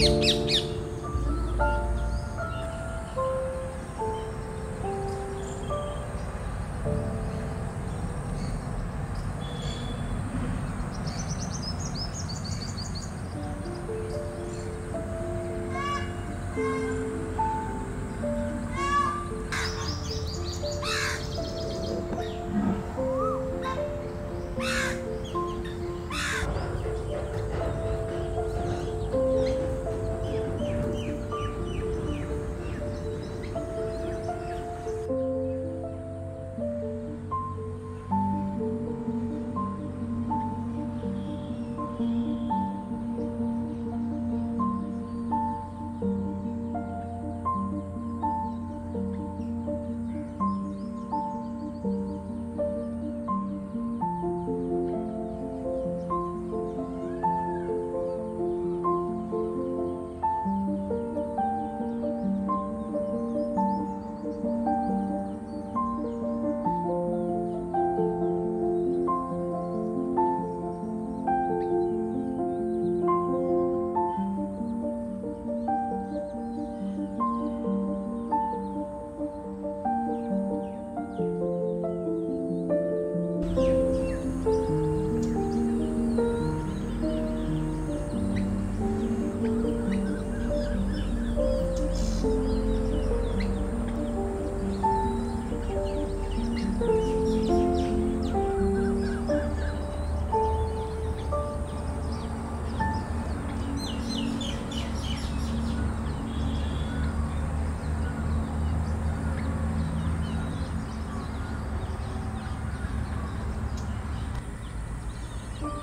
Música